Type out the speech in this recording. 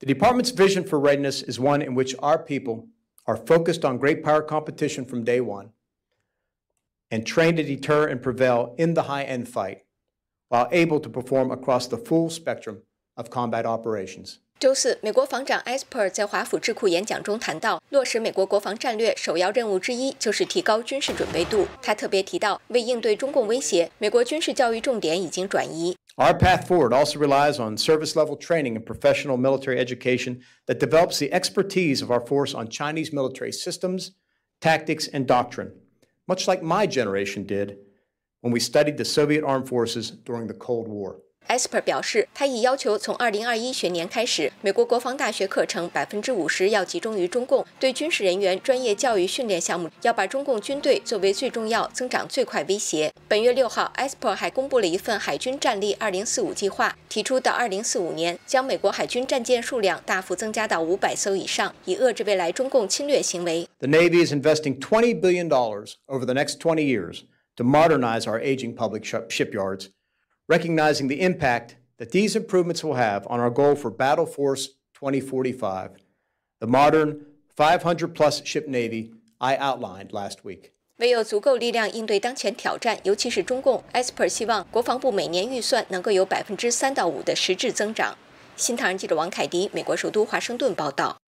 The department's vision for readiness is one in which our people are focused on great power competition from day one and trained to deter and prevail in the high end fight while able to perform across the full spectrum of combat operations. 周四，美国防长 Esper 在华府智库演讲中谈到，落实美国国防战略首要任务之一就是提高军事准备度。他特别提到，为应对中共威胁，美国军事教育重点已经转移。 our path forward also relies on service level training and professional military education that develops the expertise of our force on Chinese military systems, tactics, and doctrine, much like my generation did when we studied the Soviet armed forces during the Cold War. Esper 表示，他已要求从2021学年开始，美国国防大学课程百分之五十要集中于中共对军事人员专业教育训练项目，要把中共军队作为最重要、增长最快威胁。本月六号，Esper 还公布了一份海军战力2045计划，提出到2045年将美国海军战舰数量大幅增加到五百艘以上，以遏制未来中共侵略行为。The Navy is investing $20 billion dollars over the next 20 years to modernize our aging public shipyards. recognizing the impact that these improvements will have on our goal for Battle Force 2045, the modern 500 plus ship Navy I outlined last week. 唯有足够力量应对当前挑战，尤其是中共，Esper 希望国防部每年预算能够有百分之三到五的实质增长。新唐人记者王凯迪，美国首都华盛顿报道。